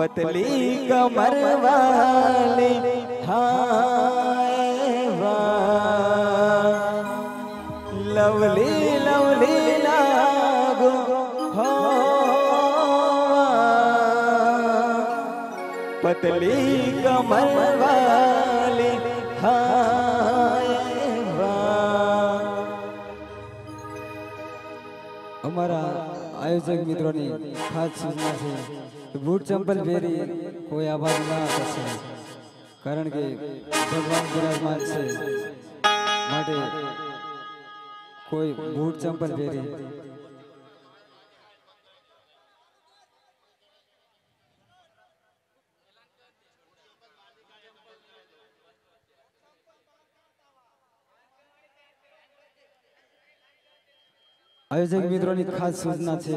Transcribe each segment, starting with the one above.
પતલી કમર વાલી હાય વા લવલી લવલી લાગો હોવા પતલી કમર વાલી હાય વા અમારા આયોજક મિત્રોની ખાસ સૂચના છે કે બૂટ ચંપલ પહેરી કોઈ આભાર ના થશે કારણ કે ભગવાન બિરાજમાન છે. માટે કોઈ બૂટ ચંપલ પહેરી આયોજક મિત્રોની ખાસ સૂચના છે.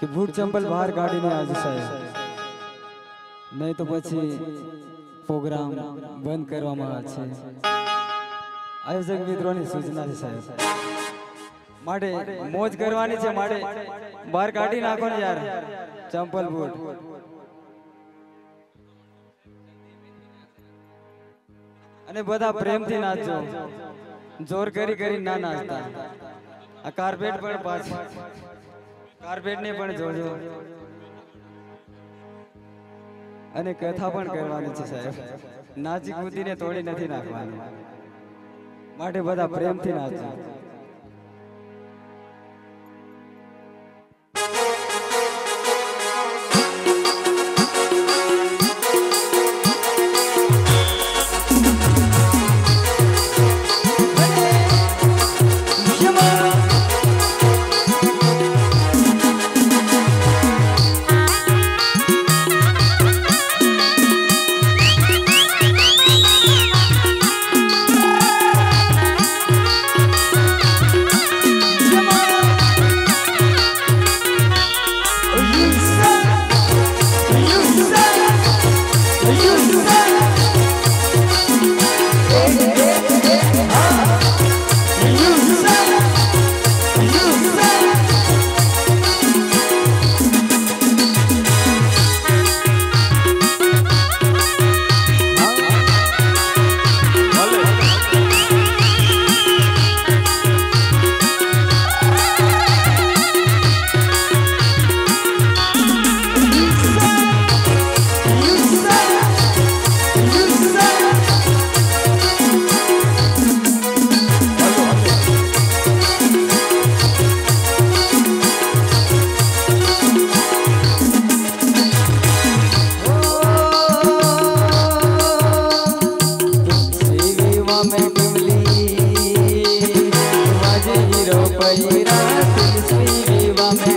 કે બૂટ ચંપલ બહાર કાઢીને આવજો સાહેબ. નહીં તો પછી પ્રોગ્રામ બંધ કરવામાં આવે છે આયોજક મિત્રોની સૂચના છે સાહેબ. માટે મોજ કરવાની છે માટે બહાર કાઢી નાખો ને યાર. ચંપલ બૂટ અને બધા પ્રેમથી નાચજો જોર કરી કરી ના નાચતા. આ કાર્પેટ પણ પાછળ કાર્પેટ ને પણ જોજો. અને કથા પણ કરવાની છે સાહેબ. નાચી કૂદીને તોડી નથી નાખવાની. માટે બધા પ્રેમથી નાચજો Sayurana Sri Vivame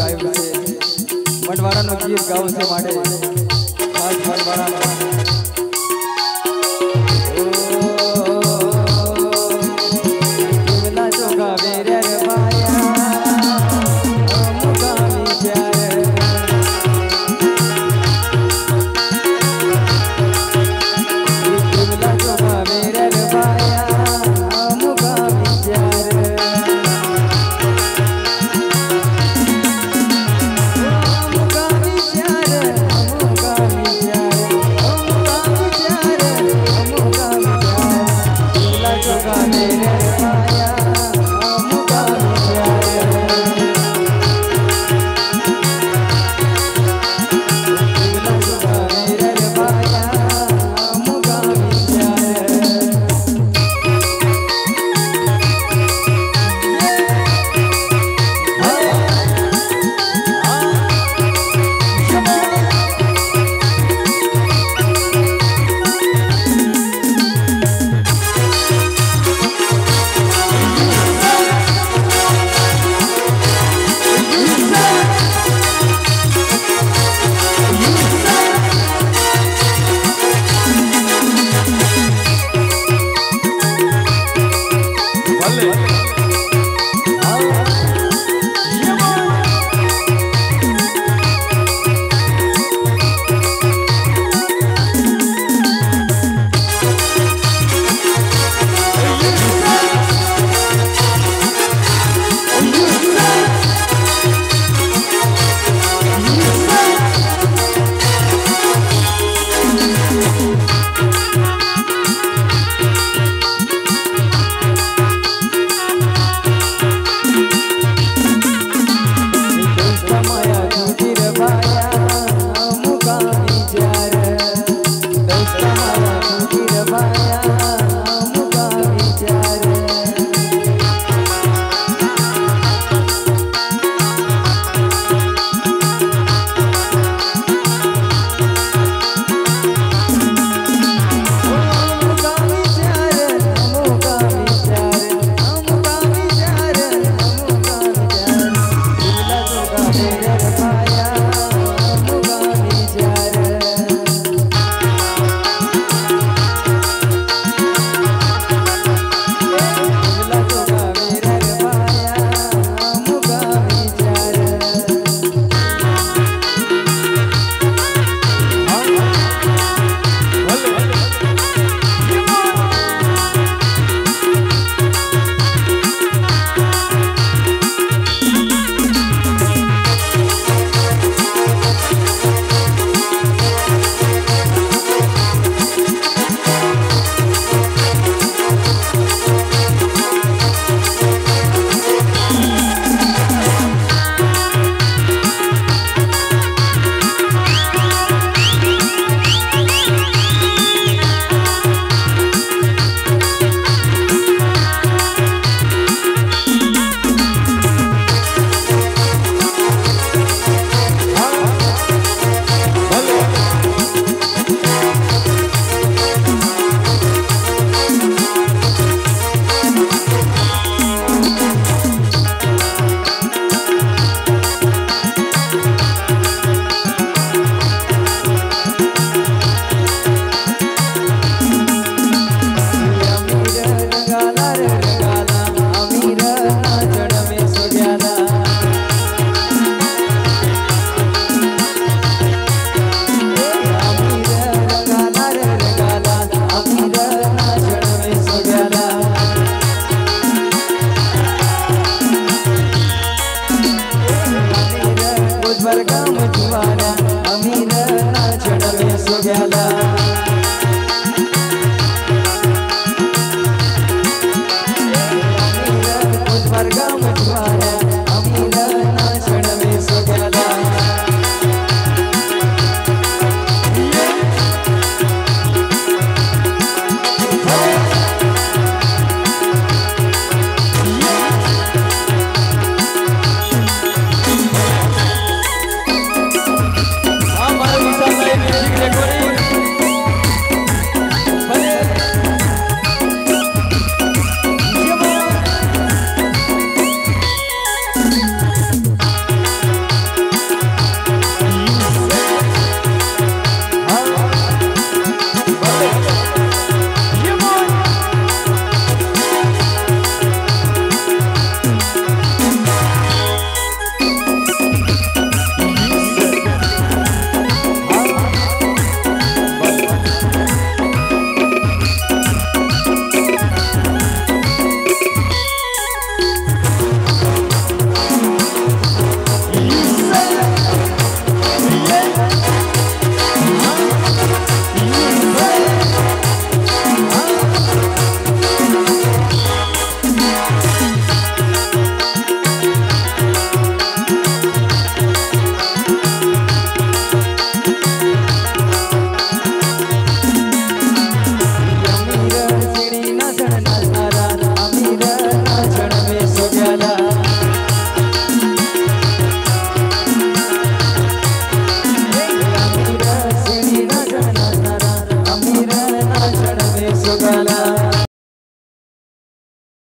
ગાયું છે મંડવાળાનું ગીત ગાવું છે માટે. ખાસ મંડવાળાનું